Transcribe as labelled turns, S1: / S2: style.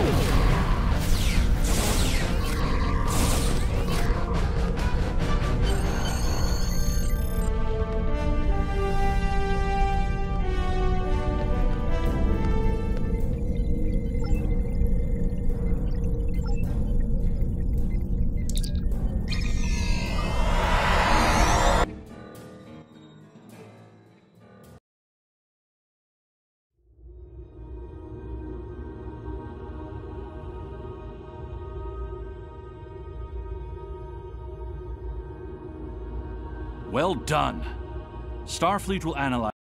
S1: Oh! Well done. Starfleet will analyze